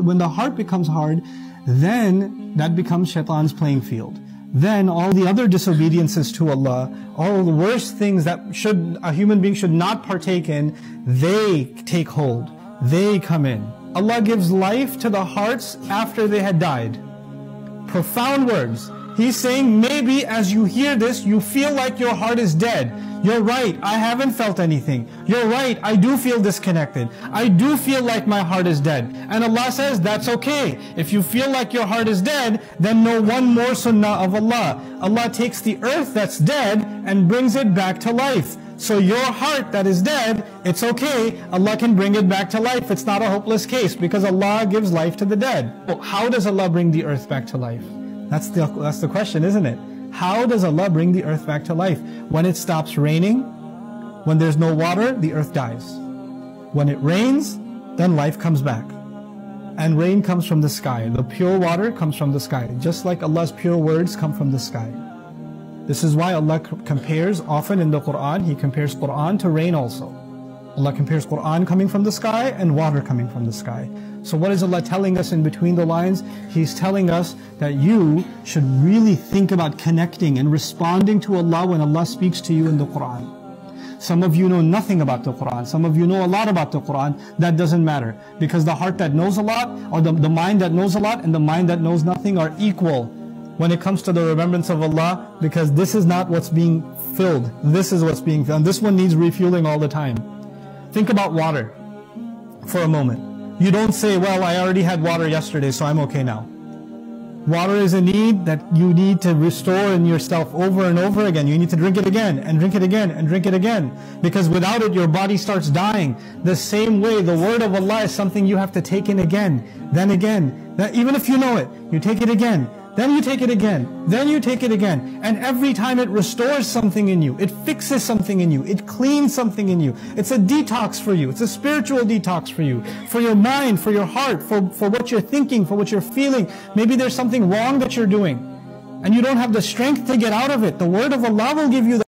When the heart becomes hard, then that becomes shaitan's playing field. Then all the other disobediences to Allah, all the worst things that should a human being should not partake in, they take hold. They come in. Allah gives life to the hearts after they had died. Profound words. He's saying maybe as you hear this, you feel like your heart is dead. You're right, I haven't felt anything. You're right, I do feel disconnected. I do feel like my heart is dead. And Allah says, that's okay. If you feel like your heart is dead, then know one more sunnah of Allah. Allah takes the earth that's dead and brings it back to life. So your heart that is dead, it's okay. Allah can bring it back to life. It's not a hopeless case because Allah gives life to the dead. How does Allah bring the earth back to life? That's the, that's the question, isn't it? How does Allah bring the earth back to life? When it stops raining, when there's no water, the earth dies. When it rains, then life comes back. And rain comes from the sky. The pure water comes from the sky. Just like Allah's pure words come from the sky. This is why Allah compares often in the Quran, He compares Quran to rain also. Allah compares Quran coming from the sky and water coming from the sky. So what is Allah telling us in between the lines? He's telling us that you should really think about connecting and responding to Allah when Allah speaks to you in the Quran. Some of you know nothing about the Quran. Some of you know a lot about the Quran. That doesn't matter. Because the heart that knows a lot, or the, the mind that knows a lot, and the mind that knows nothing are equal when it comes to the remembrance of Allah, because this is not what's being filled. This is what's being filled. And this one needs refueling all the time. Think about water for a moment. You don't say, well, I already had water yesterday, so I'm okay now. Water is a need that you need to restore in yourself over and over again. You need to drink it again and drink it again and drink it again. Because without it, your body starts dying. The same way, the word of Allah is something you have to take in again, then again. That even if you know it, you take it again, then you take it again. Then you take it again. And every time it restores something in you. It fixes something in you. It cleans something in you. It's a detox for you. It's a spiritual detox for you. For your mind, for your heart, for, for what you're thinking, for what you're feeling. Maybe there's something wrong that you're doing. And you don't have the strength to get out of it. The word of Allah will give you the